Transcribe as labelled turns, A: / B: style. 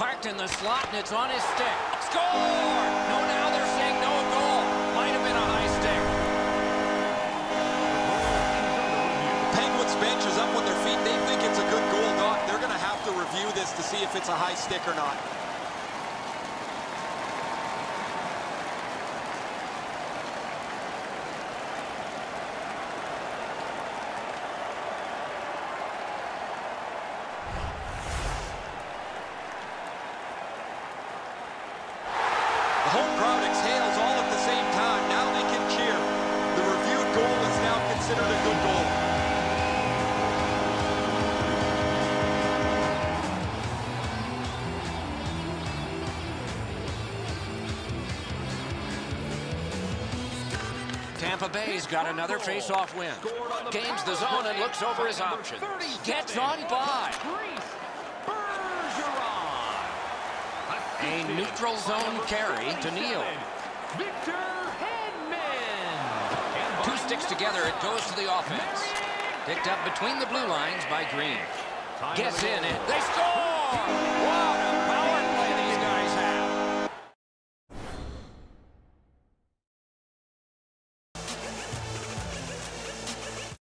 A: Parked in the slot, and it's on his stick. Score! No, now they're saying no goal. Might have been a high stick.
B: Penguins bench is up on their feet. They think it's a good goal, Doc. They're going to have to review this to see if it's a high stick or not. The home crowd exhales all at the same time. Now they can cheer. The reviewed goal is now considered a good goal.
A: Tampa Bay's got another face-off win. Gains the zone and looks over his options. Gets on by. A neutral zone carry to Neal.
C: Victor Hedman.
A: Two sticks together, it goes to the offense. Picked up between the blue lines by Green. Gets in, and they score!